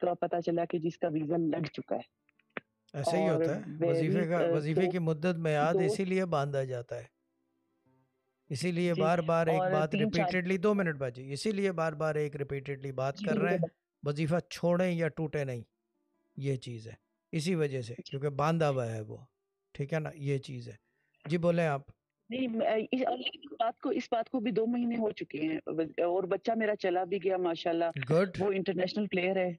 तो पता चला कि जिसका वीज़ा लग चुका है। ऐसे ही होता है वजीफे का वजीफे दो- की मुद्दत में याद इसीलिए बांधा जाता है। इसीलिए बार बार एक बात रिपीटेडली दो मिनट बाजी इसीलिए बार बार एक रिपीटेडली बात कर रहे हैं वजीफा छोड़ें या टूटे नहीं ये चीज़ है। इसी वजह से क्योंकि बांधा हुआ है वो ठीक है ना ये चीज़ है। जी बोले आप। नहीं इस, इस बात को इस बात को भी दो महीने हो चुके हैं और बच्चा मेरा चला भी गया माशाल्लाह गुड वो इंटरनेशनल प्लेयर है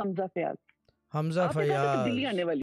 हमजा फयाज। हमजा कि दिल्ली फयाज। आने वाली